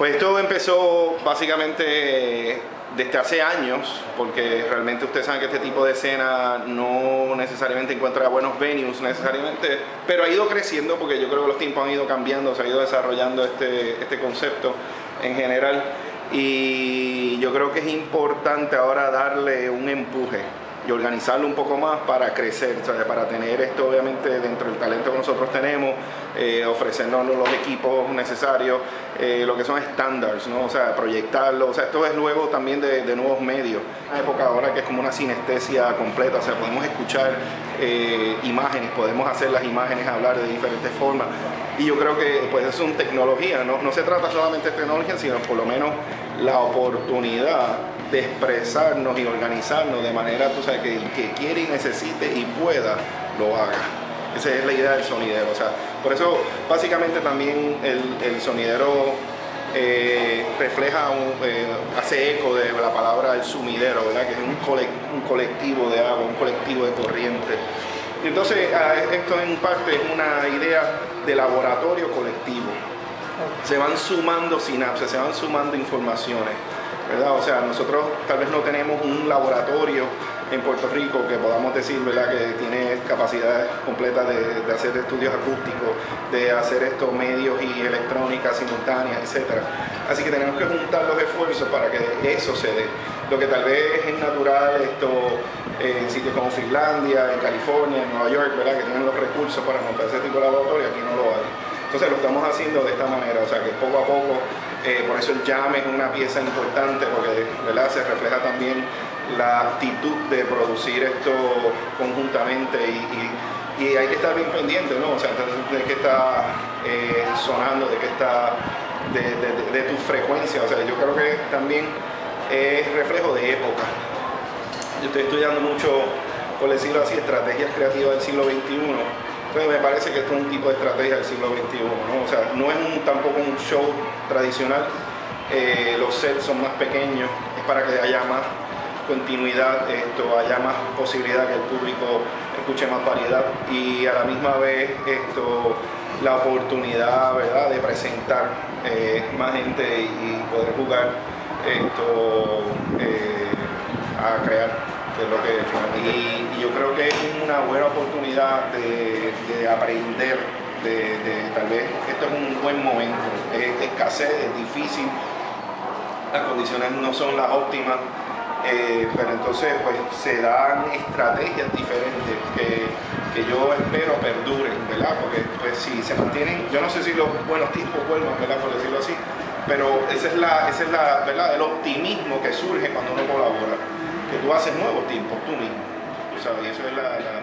Pues esto empezó básicamente desde hace años, porque realmente ustedes saben que este tipo de escena no necesariamente encuentra buenos venues necesariamente, pero ha ido creciendo porque yo creo que los tiempos han ido cambiando, se ha ido desarrollando este, este concepto en general. Y yo creo que es importante ahora darle un empuje y organizarlo un poco más para crecer, para tener esto obviamente dentro del talento que nosotros tenemos, eh, ofrecernos los equipos necesarios, eh, lo que son estándares, ¿no? o sea, proyectarlo, o sea, esto es luego también de, nuevos medios. Una época ahora que es como una sinestesia completa, o sea, podemos escuchar eh, imágenes, podemos hacer las imágenes hablar de diferentes formas y yo creo que pues es una tecnología, ¿no? no se trata solamente de tecnología, sino por lo menos la oportunidad de expresarnos y organizarnos de manera tú sabes, que el que quiere y necesite y pueda, lo haga. Esa es la idea del sonidero. O sea, por eso básicamente también el, sonidero eh, refleja, eh, hace eco de la palabra el sumidero, ¿verdad? que es un, un colectivo de agua, un colectivo de corriente. Y entonces esto en parte es una idea de laboratorio colectivo. Se van sumando sinapses, se van sumando informaciones. O sea, nosotros tal vez no tenemos un laboratorio en Puerto Rico que podamos decir, ¿verdad?, que tiene capacidades completas de, hacer estudios acústicos, de hacer estos medios y electrónica simultáneas, etc. Así que tenemos que juntar los esfuerzos para que eso se dé. Lo que tal vez es natural esto en sitios como Finlandia, en California, en Nueva York, ¿verdad?, que tienen los recursos para montar ese tipo de laboratorio, aquí no lo hay. Entonces lo estamos haciendo de esta manera, o sea que poco a poco eh, por eso el jam es una pieza importante porque ¿verdad? se refleja también la actitud de producir esto conjuntamente y, hay que estar bien pendiente, ¿no? O sea, de qué está eh, sonando, de qué está, de, tu frecuencia. O sea, yo creo que también es reflejo de época. Yo estoy estudiando mucho, por decirlo así, estrategias creativas del siglo XXI entonces me parece que esto es un tipo de estrategia del siglo XXI, ¿no? O sea, no es tampoco un show tradicional, eh, los sets son más pequeños, es para que haya más continuidad, esto, haya más posibilidad que el público escuche más variedad y a la misma vez esto, la oportunidad ¿verdad? de presentar eh, más gente y poder jugar esto, eh, a crear y, yo creo que es una buena oportunidad de, aprender, de, tal vez esto es un buen momento, es escasez, es difícil, las condiciones no son las óptimas, eh, pero entonces pues se dan estrategias diferentes que, que, yo espero perduren, ¿verdad? Porque pues si se mantienen, yo no sé si los buenos tiempos vuelvan, ¿verdad? Por decirlo así, pero esa es la, esa es la, ¿verdad? El optimismo que surge cuando uno colabora que tú haces nuevos tiempos tú mismo. Tú sabes, eso es la, la.